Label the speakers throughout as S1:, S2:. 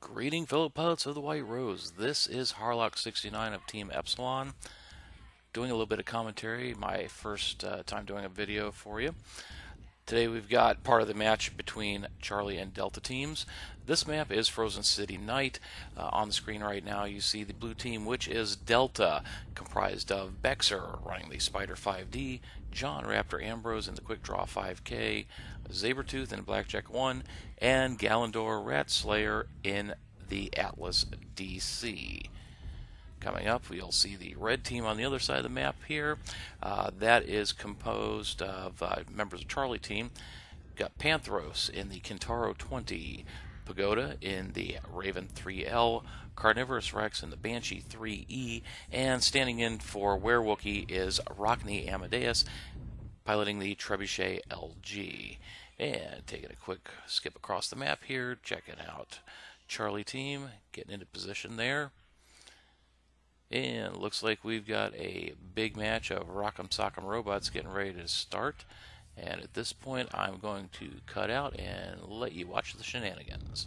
S1: Greeting fellow pilots of the White Rose. This is Harlock69 of Team Epsilon. Doing a little bit of commentary, my first uh, time doing a video for you. Today we've got part of the match between Charlie and Delta teams. This map is Frozen City Night. Uh, on the screen right now you see the blue team, which is Delta, comprised of Bexer running the Spider 5D, John Raptor Ambrose in the Quick Draw 5K, Sabertooth in Blackjack 1, and Gallandor Rat Slayer in the Atlas DC. Coming up, we'll see the red team on the other side of the map here. Uh, that is composed of uh, members of Charlie team. We've got Panthros in the Kintaro 20, Pagoda in the Raven 3L, Carnivorous Rex in the Banshee 3E, and standing in for Werewookie is Rockney Amadeus, piloting the Trebuchet LG. And taking a quick skip across the map here, checking out Charlie team, getting into position there. And looks like we've got a big match of Rock'em Sock'em robots getting ready to start. And at this point, I'm going to cut out and let you watch the shenanigans.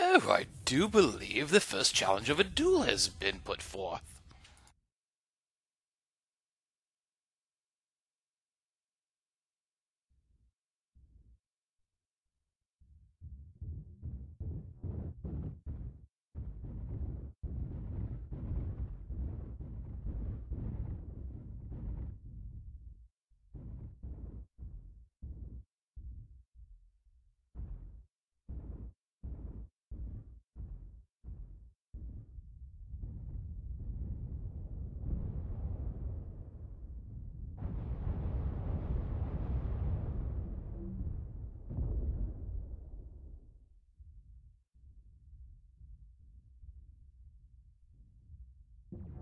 S1: Oh, I do believe the first challenge of a duel has been put forth.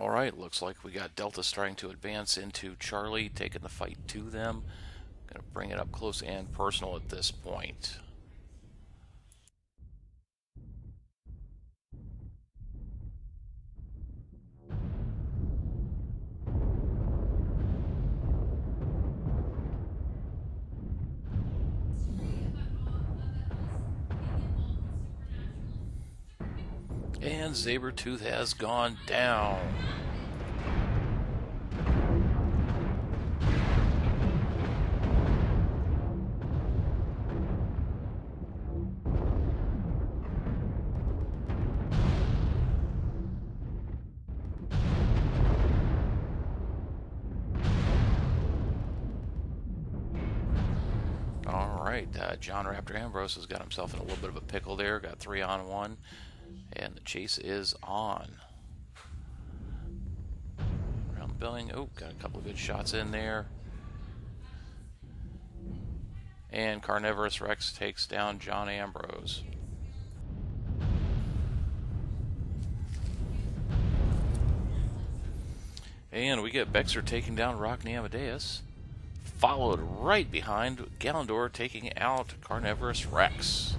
S1: All right, looks like we got Delta starting to advance into Charlie, taking the fight to them. Going to bring it up close and personal at this point. And Sabretooth has gone down. All right, uh, John Raptor Ambrose has got himself in a little bit of a pickle there. Got three on one, and the chase is on. Around the building. Oh, got a couple of good shots in there. And Carnivorous Rex takes down John Ambrose. And we get Bexer taking down Rockney Amadeus followed right behind Gallandor taking out Carnivorous Rex.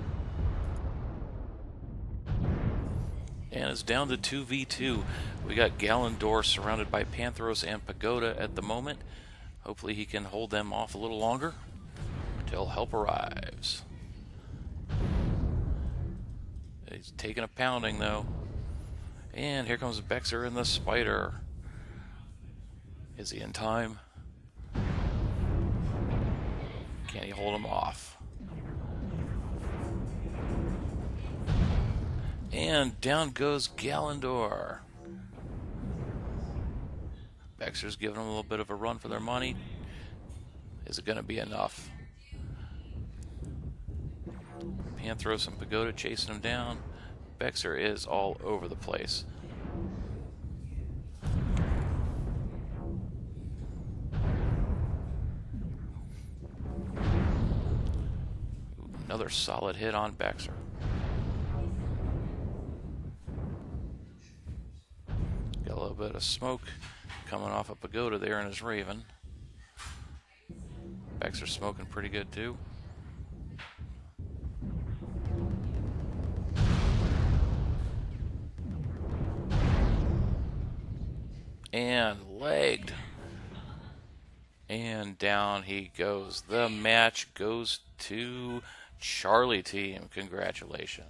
S1: And it's down to 2v2. We got Gallandor surrounded by Panthros and Pagoda at the moment. Hopefully he can hold them off a little longer until help arrives. He's taking a pounding though. And here comes Bexer and the Spider. Is he in time? Can he hold him off? And down goes Gallandor. Bexer's giving them a little bit of a run for their money. Is it going to be enough? Panthros and Pagoda chasing him down. Bexer is all over the place. Another solid hit on Bexer. Of smoke coming off a pagoda there in his Raven. Bexer's smoking pretty good too. And legged. And down he goes. The match goes to Charlie team, congratulations.